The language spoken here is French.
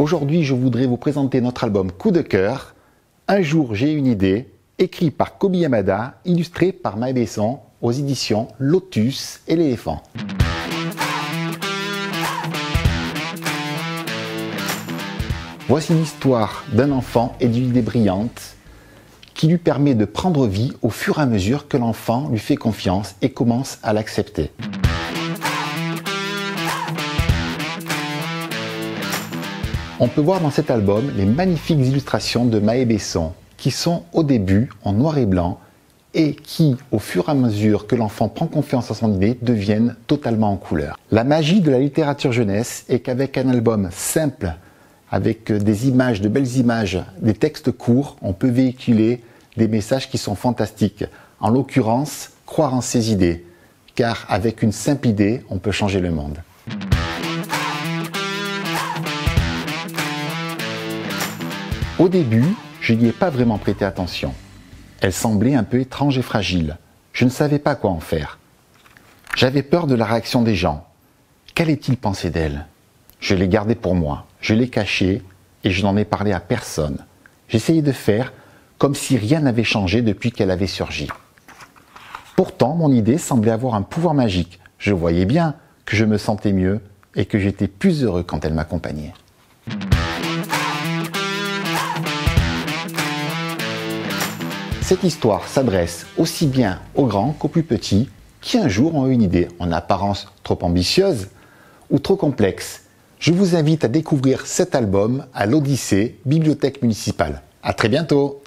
Aujourd'hui, je voudrais vous présenter notre album Coup de cœur. Un jour, j'ai une idée, écrit par Kobi Yamada, illustré par Maë Besson aux éditions Lotus et l'éléphant. Voici l'histoire d'un enfant et d'une idée brillante qui lui permet de prendre vie au fur et à mesure que l'enfant lui fait confiance et commence à l'accepter. On peut voir dans cet album les magnifiques illustrations de Maë Besson qui sont au début en noir et blanc et qui, au fur et à mesure que l'enfant prend confiance en son idée, deviennent totalement en couleur. La magie de la littérature jeunesse est qu'avec un album simple, avec des images, de belles images, des textes courts, on peut véhiculer des messages qui sont fantastiques. En l'occurrence, croire en ses idées, car avec une simple idée, on peut changer le monde. Au début, je n'y ai pas vraiment prêté attention. Elle semblait un peu étrange et fragile. Je ne savais pas quoi en faire. J'avais peur de la réaction des gens. Qu'allait-il penser d'elle? Je l'ai gardée pour moi, je l'ai cachée et je n'en ai parlé à personne. J'essayais de faire comme si rien n'avait changé depuis qu'elle avait surgi. Pourtant, mon idée semblait avoir un pouvoir magique. Je voyais bien que je me sentais mieux et que j'étais plus heureux quand elle m'accompagnait. Cette histoire s'adresse aussi bien aux grands qu'aux plus petits qui un jour ont une idée en apparence trop ambitieuse ou trop complexe. Je vous invite à découvrir cet album à l'Odyssée, Bibliothèque municipale. À très bientôt!